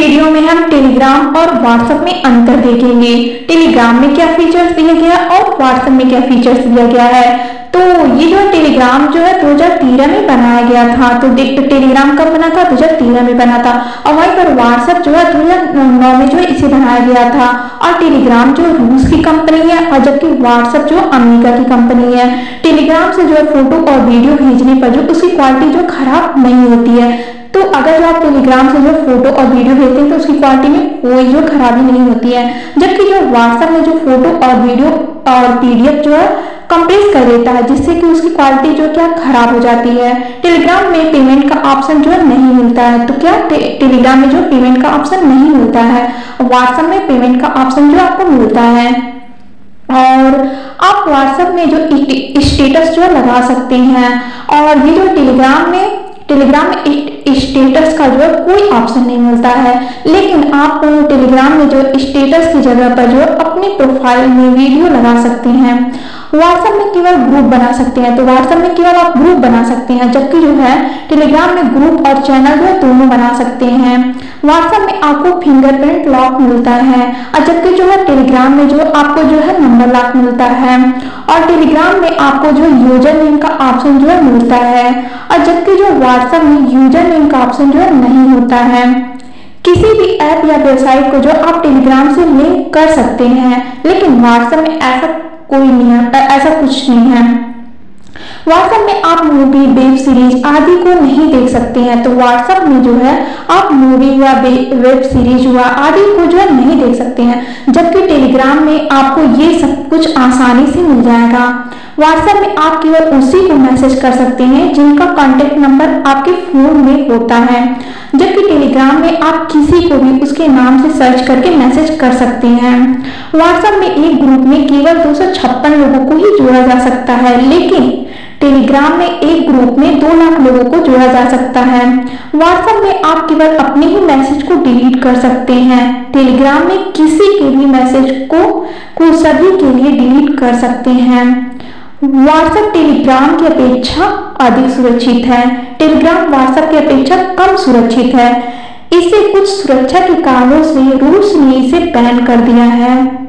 Video में हम Telegram और व्हाट्सएप में अंतर देखेंगे। टेलीग्राम में क्या फीचर्स दिया गया और व्हाट्सएप में क्या फीचर्स दिया गया है? तो ये जो टेलीग्राम जो है 2013 में बनाया गया था। तो टेलीग्राम कब बना था? 2013 में बना था। और वहीं पर व्हाट्सएप जो है 2009 में जो है, इसे बनाया गया था। और टेलीग्राम जो रूस की कंपनी है और जबकि व्हाट्सएप जो अमेरिका की कंपनी है। टेलीग्राम से जो है फ़ोटो और वीडियो भेजने पर जो, उसकी क्वालिटी जो खराब नहीं होती है। तो अगर जो आप टेलीग्राम से जो फ़ोटो और वीडियो भेजते हैं तो उसकी क्वालिटी में कोई जो खराबी नहीं होती है। जबकि जो व्हाट्सएप में जो फ़ोटो और वीडियो और पीडीएफ जो है कंप्रेस कर देता है जिससे कि उसकी क्वालिटी जो क्या खराब हो जाती है। टेलीग्राम में पेमेंट का ऑप्शन जो है नहीं मिलता है। तो क्या टे, टेलीग्राम में जो पेमेंट का ऑप्शन नहीं मिलता है? व्हाट्सएप में पेमेंट का ऑप्शन जो आपको मिलता है। और आप व्हाट्सएप में जो स्टेटस जो लगा सकते हैं। और ये जो टेलीग्राम में टेलीग्राम स्टेटस का जो है कोई ऑप्शन नहीं मिलता है। लेकिन आप टेलीग्राम में जो स्टेटस की जगह पर जो अपने प्रोफ़ाइल में वीडियो लगा सकते हैं। व्हाट्सएप में केवल ग्रुप बना सकते हैं। तो व्हाट्सएप में केवल आप ग्रुप बना सकते हैं, जबकि जो है टेलीग्राम में ग्रुप और चैनल जो है दोनों बना सकते हैं। व्हाट्सएप में आपको फिंगरप्रिंट लॉक मिलता है और जबकि जो है टेलीग्राम में जो आपको जो है नंबर लॉक मिलता है। और टेलीग्राम में आपको जो यूज़र नेम का ऑप्शन जो है मिलता है और जबकि जो व्हाट्सएप में यूज़र नेम का ऑप्शन जो है नहीं होता है। किसी भी ऐप या वेबसाइट को जो आप टेलीग्राम से लिंक कर सकते हैं, लेकिन व्हाट्सएप में ऐसा कोई नहीं है, ऐसा कुछ नहीं है। व्हाट्सएप में आप मूवी वेब सीरीज़ आदि को नहीं देख सकते हैं तो व्हाट्सएप में जो है, आप मूवी या वेब सीरीज़ हुआ आदि को जो है नहीं देख सकते हैं, जबकि टेलीग्राम में आपको ये सब कुछ आसानी से मिल जाएगा। व्हाट्सएप में आप केवल उसी को मैसेज कर सकते हैं, जिनका कॉन्टेक्ट नंबर आपके फ़ोन में होता है। जबकि टेलीग्राम में आप किसी को भी उसके नाम से सर्च करके मैसेज कर सकते हैं। व्हाट्सएप में एक ग्रुप में केवल दो लोगों को ही जोड़ा जा सकता है, लेकिन टेलीग्राम में एक ग्रुप में दो लाख लोगों को जोड़ा जा सकता है। व्हाट्सएप में आप केवल अपने ही मैसेज को डिलीट कर सकते हैं। टेलीग्राम में किसी के भी मैसेज को को सभी के लिए डिलीट कर सकते हैं। व्हाट्सएप टेलीग्राम की अपेक्षा अधिक सुरक्षित है। टेलीग्राम व्हाट्सएप की अपेक्षा कम सुरक्षित है। इसे कुछ सुरक्षा के कारणों से रूस ने इसे बैन कर दिया है।